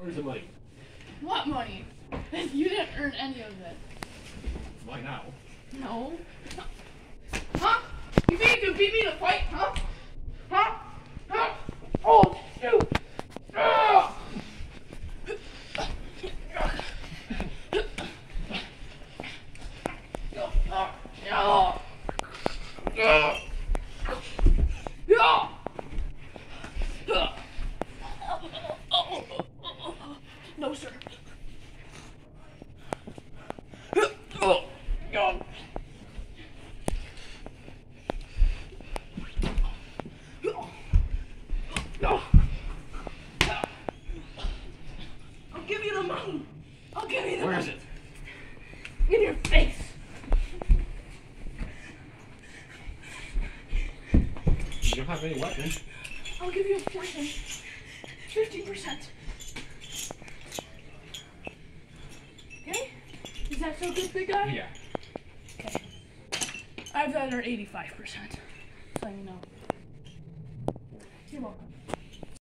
Where's the money? What money? You didn't earn any of it. Why now? No. Huh? You think you can beat me in a fight, huh? Huh? Huh? Oh, shoot! Ah! Yeah. Yeah. Yeah. No, sir. Oh, God. I'll give you the money. I'll give you the Where is money. it? In your face. You don't have any weapons. I'll give you a portion. Fifteen percent. Okay? Is that so good, big guy? Yeah. Okay. I've got her eighty-five percent.